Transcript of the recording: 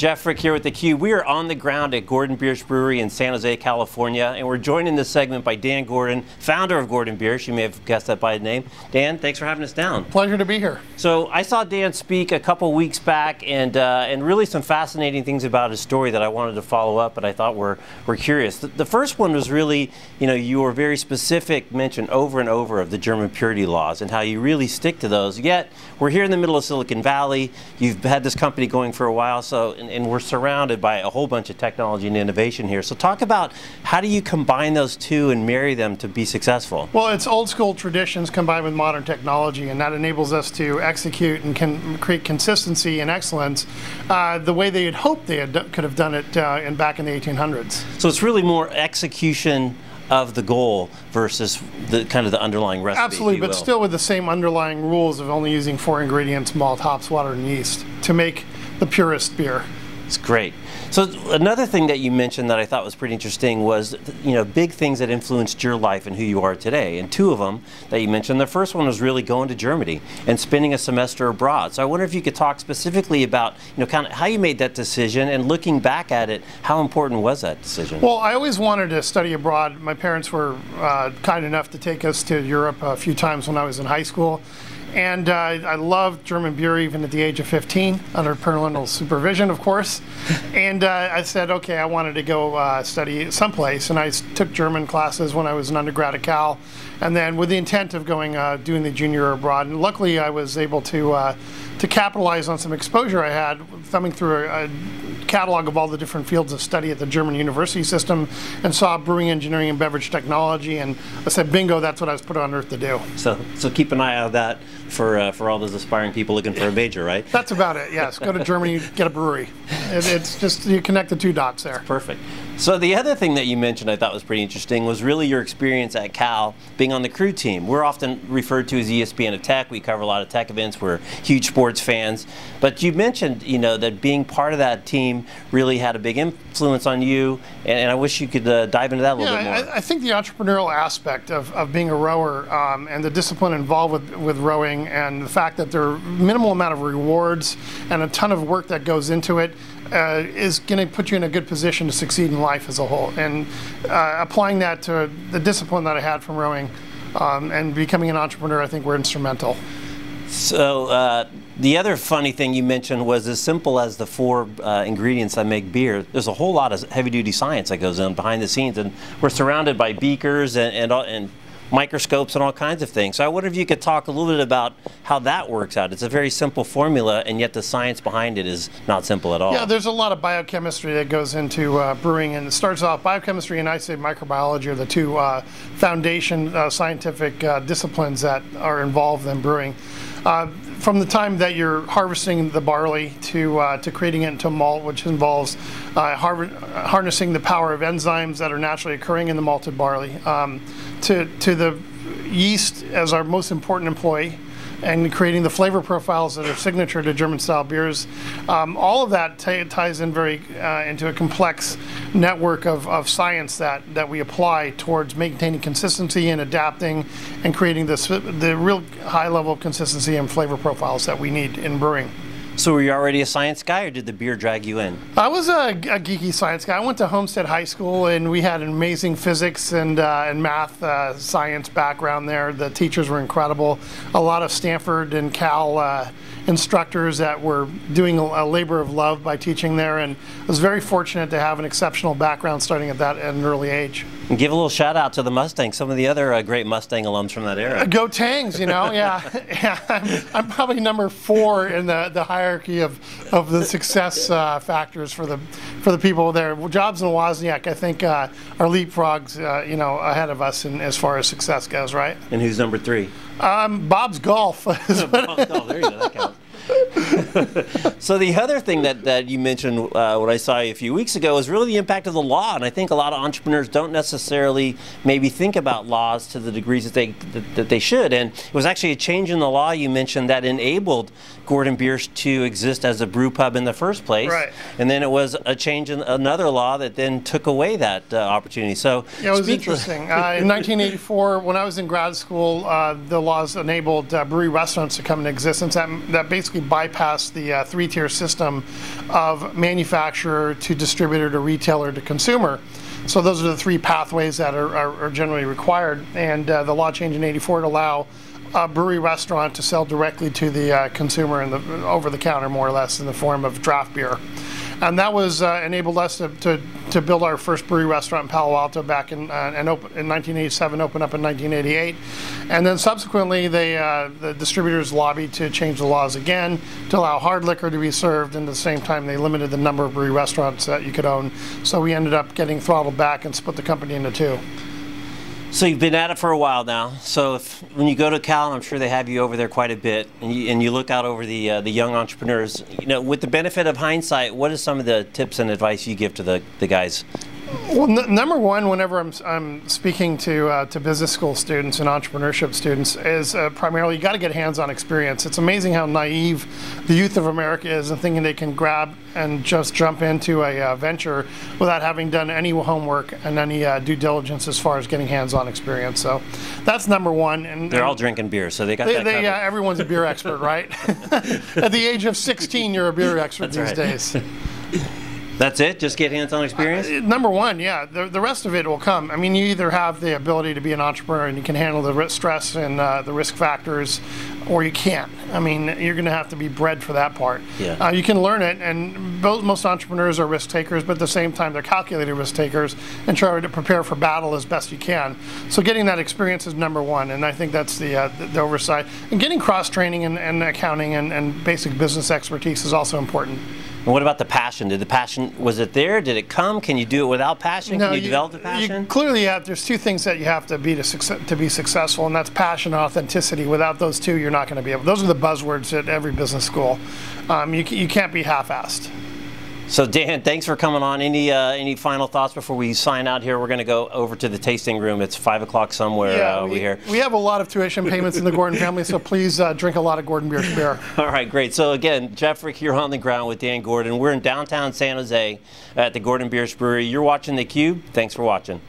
Jeff Frick here with theCUBE. We are on the ground at Gordon Biersch Brewery in San Jose, California, and we're joined in this segment by Dan Gordon, founder of Gordon Biersch. You may have guessed that by his name. Dan, thanks for having us down. Pleasure to be here. So I saw Dan speak a couple weeks back, and uh, and really some fascinating things about his story that I wanted to follow up, but I thought were were curious. The, the first one was really, you know, you were very specific, mentioned over and over of the German purity laws and how you really stick to those. Yet we're here in the middle of Silicon Valley. You've had this company going for a while, so and, we're surrounded by a whole bunch of technology and innovation here. So talk about how do you combine those two and marry them to be successful? Well, it's old school traditions combined with modern technology, and that enables us to execute and can create consistency and excellence uh, the way they had hoped they had, could have done it uh, in back in the 1800s. So it's really more execution of the goal versus the kind of the underlying recipe. Absolutely, but still with the same underlying rules of only using four ingredients: malt, hops, water, and yeast to make the purest beer. It's great. So another thing that you mentioned that I thought was pretty interesting was, you know, big things that influenced your life and who you are today. And two of them that you mentioned, the first one was really going to Germany and spending a semester abroad. So I wonder if you could talk specifically about, you know, kind of how you made that decision and looking back at it, how important was that decision? Well, I always wanted to study abroad. My parents were uh, kind enough to take us to Europe a few times when I was in high school. And uh, I loved German beer even at the age of 15, under parental supervision, of course. and uh, I said, okay, I wanted to go uh, study someplace. And I took German classes when I was an undergrad at Cal. And then with the intent of going, uh, doing the junior abroad. And luckily, I was able to, uh, to capitalize on some exposure I had thumbing through a, a catalog of all the different fields of study at the German university system and saw brewing engineering and beverage technology and I said bingo that's what I was put on earth to do. So so keep an eye on that for uh, for all those aspiring people looking for a major, right? That's about it. Yes, go to Germany, get a brewery. It, it's just you connect the two dots there. Perfect. So the other thing that you mentioned I thought was pretty interesting was really your experience at Cal being on the crew team. We're often referred to as ESPN of Tech. We cover a lot of tech events. We're huge sports fans. But you mentioned, you know, that being part of that team really had a big influence on you, and, and I wish you could uh, dive into that a little yeah, bit more. I, I, think the entrepreneurial aspect of, of being a rower um, and the discipline involved with, with rowing and the fact that there are minimal amount of rewards and a ton of work that goes into it uh, is going to put you in a good position to succeed in life as a whole. And uh, applying that to the discipline that I had from rowing um, and becoming an entrepreneur, I think were instrumental. So uh, the other funny thing you mentioned was as simple as the four uh, ingredients that make beer. There's a whole lot of heavy-duty science that goes on behind the scenes, and we're surrounded by beakers and, and, and microscopes and all kinds of things. So I wonder if you could talk a little bit about how that works out. It's a very simple formula, and yet the science behind it is not simple at all. Yeah, there's a lot of biochemistry that goes into uh, brewing, and it starts off biochemistry and I say microbiology are the two uh, foundation uh, scientific uh, disciplines that are involved in brewing. Uh, from the time that you're harvesting the barley to uh, to creating it into malt, which involves uh, harnessing the power of enzymes that are naturally occurring in the malted barley, um, to to the yeast as our most important employee, and creating the flavor profiles that are signature to German style beers. Um, all of that ties in very uh, into a complex network of, of science that, that we apply towards maintaining consistency and adapting and creating this, the real high level of consistency and flavor profiles that we need in brewing. So were you already a science guy, or did the beer drag you in? I was a, a geeky science guy. I went to Homestead High School, and we had an amazing physics and uh, and math uh, science background there. The teachers were incredible. A lot of Stanford and Cal uh, instructors that were doing a, a, labor of love by teaching there, and I was very fortunate to have an exceptional background starting at that at an early age. And give a little shout out to the Mustang, some of the other uh, great Mustang alums from that era. Go Tangs, you know, yeah. yeah I'm, I'm, probably number four in the, the hierarchy of, of the success uh, factors for the for the people there. Jobs and Wozniak, I think, uh, are leapfrogs, uh, you know, ahead of us in, as far as success goes, right? And who's number three? Um, Bob's Golf. Bob's Golf, there you go, that counts. so the other thing that, that you mentioned uh, what I saw a few weeks ago is really the impact of the law, and I think a lot of entrepreneurs don't necessarily maybe think about laws to the degrees that they that, that they should. And it was actually a change in the law you mentioned that enabled Gordon Biersch to exist as a brew pub in the first place. Right. And then it was a change in another law that then took away that uh, opportunity. So yeah, it was interesting. uh, in 1984, when I was in grad school, uh, the laws enabled uh, brewery restaurants to come into existence. That, that basically bypassed the uh, three-tier system of manufacturer to distributor to retailer to consumer. So those are the three pathways that are, are, are generally required. And uh, the law changed in '84 to allow a brewery restaurant to sell directly to the uh, consumer in the over the counter, more or less, in the form of draft beer and that was uh, enabled us to, to, to, build our first brewery restaurant in Palo Alto back in uh, and open, in 1987, opened up in 1988, and then subsequently they uh, the distributors lobbied to change the laws again to allow hard liquor to be served, and at the same time they limited the number of brewery restaurants that you could own. So we ended up getting throttled back and split the company into two. So you've been at it for a while now. So if, when you go to Cal, I'm sure they have you over there quite a bit, and you, and you look out over the uh, the young entrepreneurs. You know, with the benefit of hindsight, what are some of the tips and advice you give to the, the guys well, n- number one, whenever I'm, I'm speaking to uh, to business school students and entrepreneurship students, is uh, primarily you got to get hands-on experience. It's amazing how naive the youth of America is in thinking they can grab and just jump into a uh, venture without having done any homework and any uh, due diligence as far as getting hands-on experience. So that's number one. And they're all drinking beer, so they got they. They, everyone's a beer expert, right? At the age of 16, you're a beer expert that's these right. days. That's it? Just get hands-on experience? Uh, number one, yeah. The, the rest of it will come. I mean, you either have the ability to be an entrepreneur and you can handle the stress and uh, the risk factors, or you can't. I mean, you're going to have to be bred for that part. Yeah. Uh, you can learn it, and both, most entrepreneurs are risk takers, but at the same time, they're calculated risk takers and try to prepare for battle as best you can. So getting that experience is number one, and I think that's the, uh, the, the oversight. And getting cross-training and, and accounting and, and basic business expertise is also important. And what about the passion? Did the passion was it there? Did it come? Can you do it without passion? No, Can you, you develop the passion? You clearly have. There's two things that you have to be to success, to be successful, and that's passion and authenticity. Without those two, you're not going to be able. Those are the buzzwords at every business school. Um, you you can't be half-assed. So Dan, thanks for coming on. Any uh, any final thoughts before we sign out here? We're going to go over to the tasting room. It's five o'clock somewhere yeah, uh, over we, here. We have a lot of tuition payments in the Gordon family, so please uh, drink a lot of Gordon beer. beer. All right, great. So again, Jeff Frick here on the ground with Dan Gordon. We're in downtown San Jose at the Gordon Biersch Brewery. You're watching the Cube. Thanks for watching.